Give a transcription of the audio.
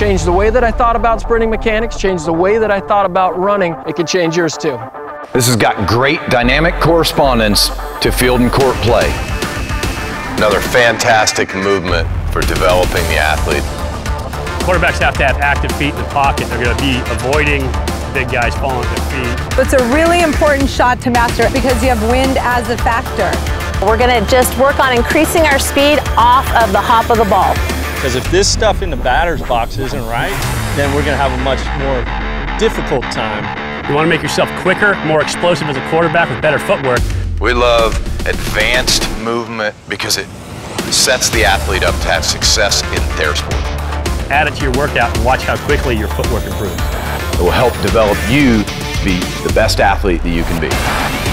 changed the way that I thought about sprinting mechanics, changed the way that I thought about running. It could change yours too. This has got great dynamic correspondence to field and court play. Another fantastic movement for developing the athlete. Quarterbacks have to have active feet in the pocket. They're going to be avoiding big guys falling at their feet. It's a really important shot to master because you have wind as a factor. We're going to just work on increasing our speed off of the hop of the ball. Because if this stuff in the batter's box isn't right, then we're going to have a much more difficult time. You want to make yourself quicker, more explosive as a quarterback with better footwork. We love advanced movement because it sets the athlete up to have success in their sport. Add it to your workout and watch how quickly your footwork improves. It will help develop you to be the best athlete that you can be.